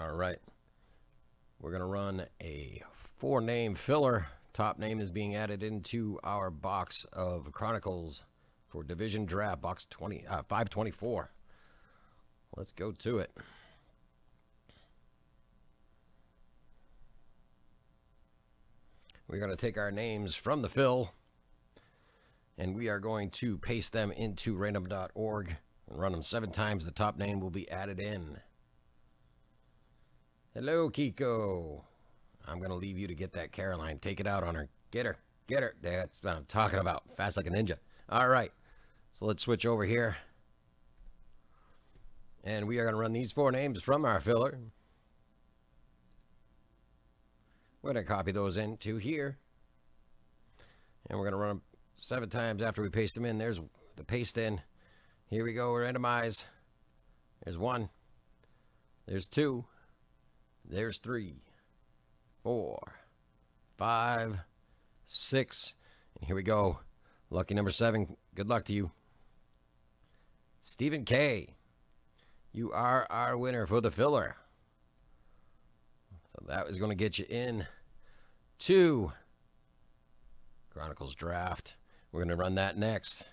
All right. We're going to run a four name filler. Top name is being added into our box of Chronicles for Division Draft, box 20, uh, 524. Let's go to it. We're going to take our names from the fill and we are going to paste them into random.org and run them seven times. The top name will be added in. Hello, Kiko. I'm going to leave you to get that Caroline. Take it out on her. Get her. Get her. That's what I'm talking about. Fast like a ninja. All right. So let's switch over here. And we are going to run these four names from our filler. We're going to copy those into here. And we're going to run them seven times after we paste them in. There's the paste in. Here we go. Randomize. There's one. There's two. There's three, four, five, six. And here we go. Lucky number seven. Good luck to you. Stephen K. You are our winner for the filler. So that was going to get you in to Chronicles Draft. We're going to run that next.